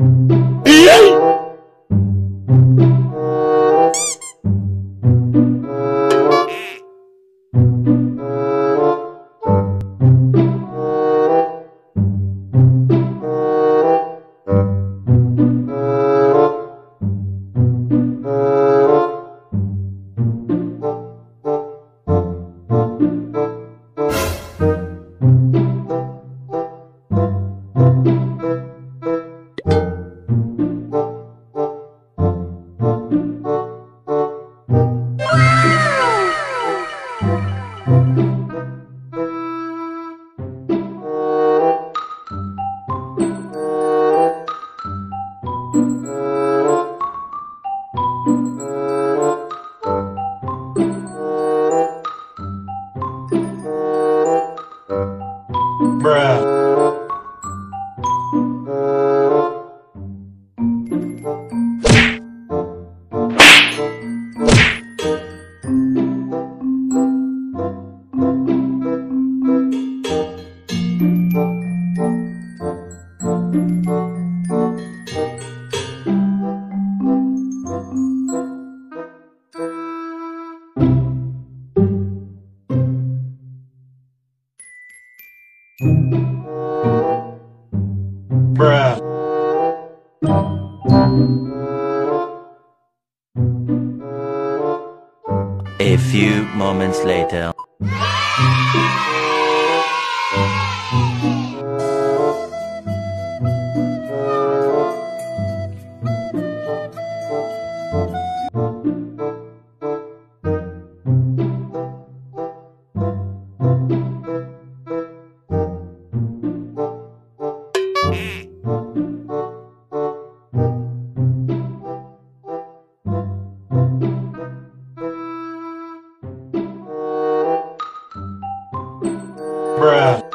Bruh. few moments later. Bruh.